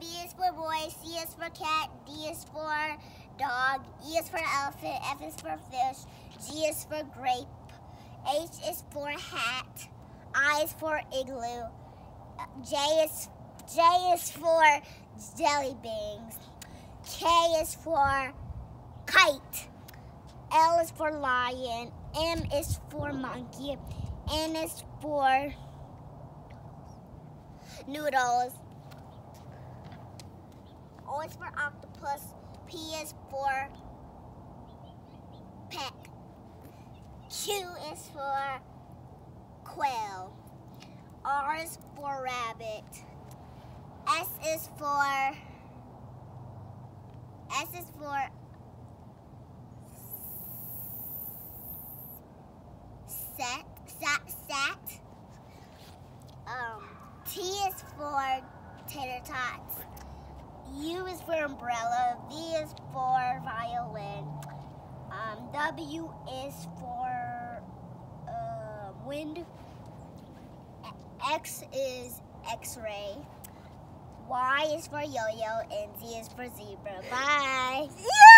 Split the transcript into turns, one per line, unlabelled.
B is for boy, C is for cat, D is for dog, E is for elephant, F is for fish, G is for grape, H is for hat, I is for igloo, J is J is for jelly beans, K is for kite, L is for lion, M is for monkey, N is for noodles. O is for octopus. P is for peck. Q is for quail. R is for rabbit. S is for S is for set sat sat. Um, T is for tater tots. U is for umbrella. V is for violin. Um, w is for uh, wind. X is X-ray. Y is for yo-yo, and Z is for zebra. Bye.